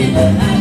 people.